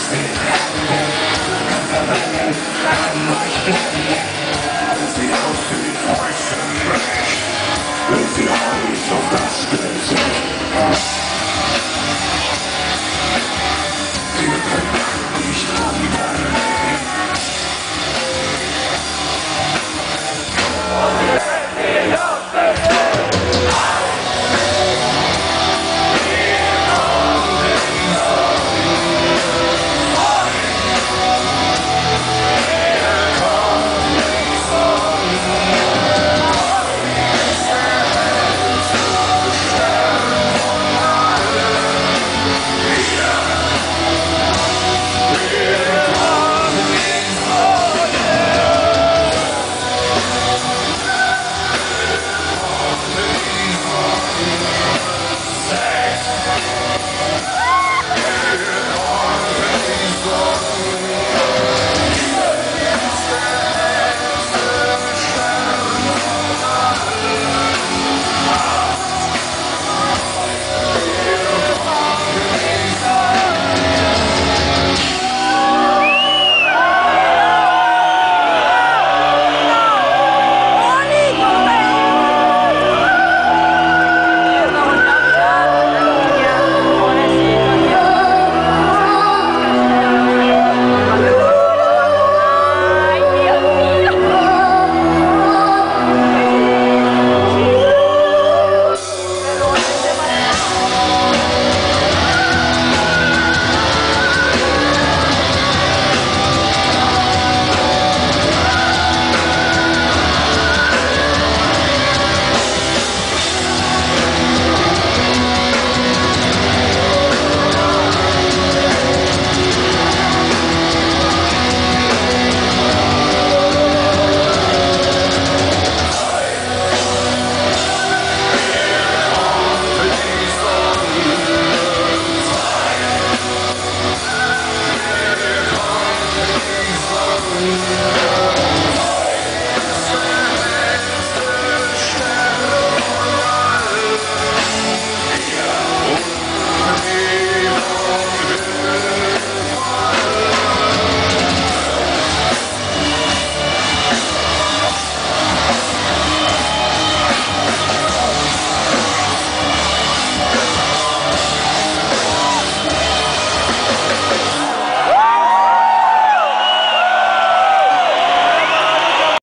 I'm